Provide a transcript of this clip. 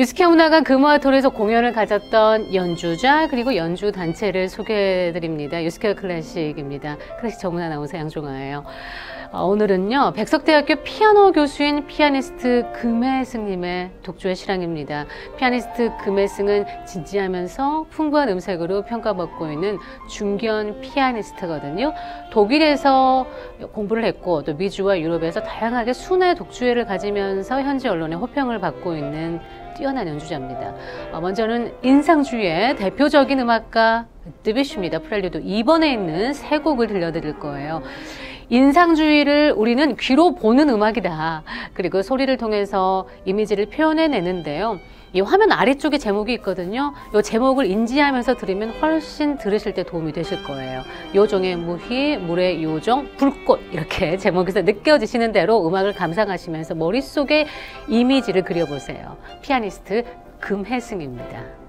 유스케 문화관 금화톨에서 공연을 가졌던 연주자 그리고 연주 단체를 소개해드립니다. 유스케 클래식입니다. 클래식 전문 아나운서 양종아예요. 어, 오늘은요 백석대학교 피아노 교수인 피아니스트 금혜승님의 독주의 실황입니다. 피아니스트 금혜승은 진지하면서 풍부한 음색으로 평가받고 있는 중견 피아니스트거든요. 독일에서 공부를 했고 또 미주와 유럽에서 다양하게 순회 독주회를 가지면서 현지 언론의 호평을 받고 있는 뛰어난 연주자입니다. 어, 먼저는 인상주의의 대표적인 음악가 드비쉬입니다. 프렐류드 2번에 있는 세 곡을 들려드릴 거예요. 인상주의를 우리는 귀로 보는 음악이다. 그리고 소리를 통해서 이미지를 표현해내는데요. 이 화면 아래쪽에 제목이 있거든요. 이 제목을 인지하면서 들으면 훨씬 들으실 때 도움이 되실 거예요. 요정의 무희, 물의 요정, 불꽃 이렇게 제목에서 느껴지시는 대로 음악을 감상하시면서 머릿속에 이미지를 그려보세요. 피아니스트 금혜승입니다.